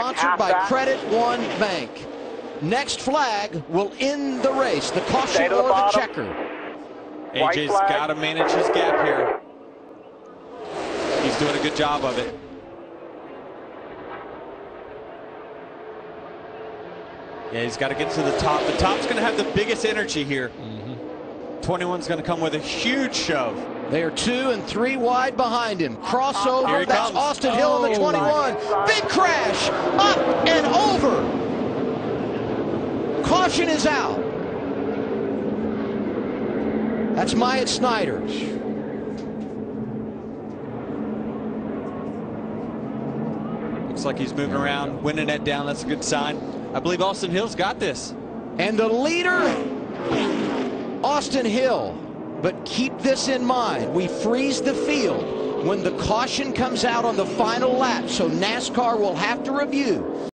Sponsored by Credit One Bank. Next flag will end the race. The caution or the, the checker. AJ's got to manage his gap here. He's doing a good job of it. Yeah, he's got to get to the top. The top's going to have the biggest energy here. Mm -hmm. 21's going to come with a huge shove. They are two and three wide behind him. Crossover. That's comes. Austin Hill oh, in the 21. Big crash. Up and over. Caution is out. That's Myatt Snider. Looks like he's moving around, winning that down. That's a good sign. I believe Austin Hill's got this. And the leader, Austin Hill. But keep this in mind. We freeze the field when the caution comes out on the final lap, so NASCAR will have to review